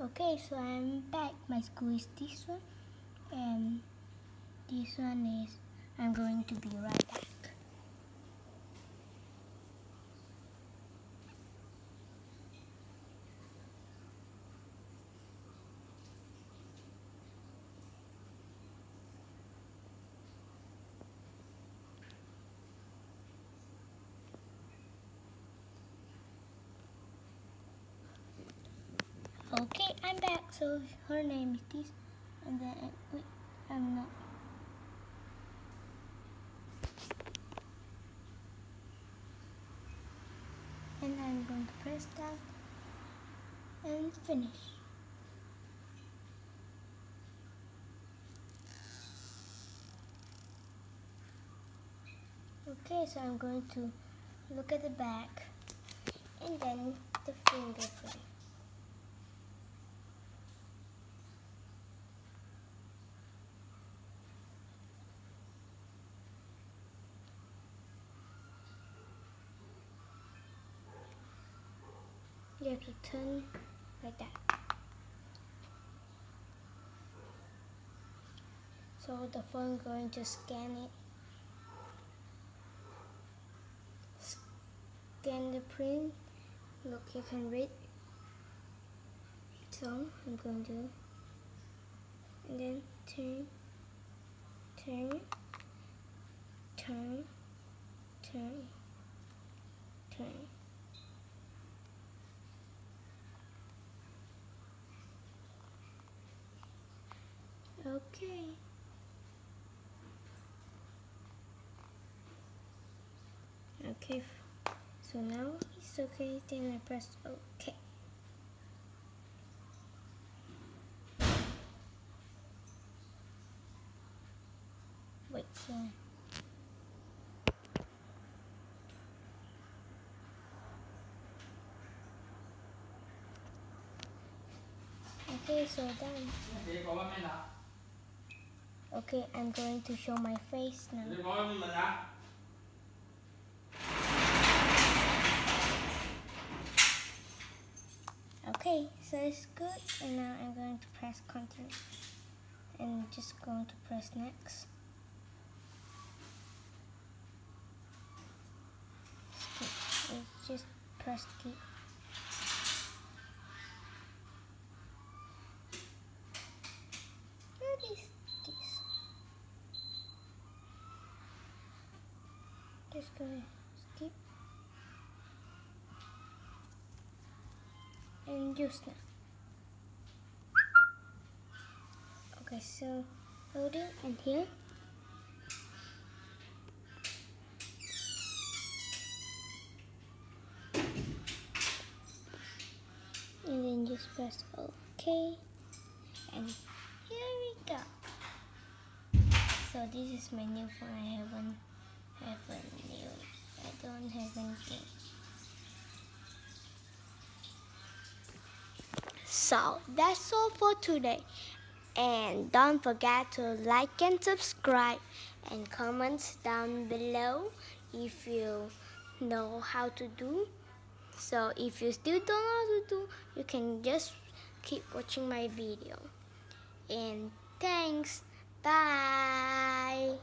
Okay, so I'm back. My school is this one, and this one is I'm going to be right back. Okay, I'm back. So her name is this, and then wait, I'm not. And I'm going to press that and finish. Okay, so I'm going to look at the back and then the fingerprint. You have to turn like that. So the phone going to scan it. Scan the print. Look, you can read. So I'm going to, and then turn, turn, turn, turn, turn. Okay. Okay, so now it's okay, then I press OK. Wait, so. Okay, so done. Okay, I'm going to show my face now. Okay, so it's good, and now I'm going to press continue, and just going to press next. Skip. It's just press skip. What is this? Just gonna skip and just now. Okay, so loading and here. And then just press OK. And here we go. So this is my new phone. I have a new. I don't have anything. So that's all for today. And don't forget to like and subscribe and comments down below if you know how to do. So if you still don't know how to do, you can just keep watching my video. And thanks. Bye.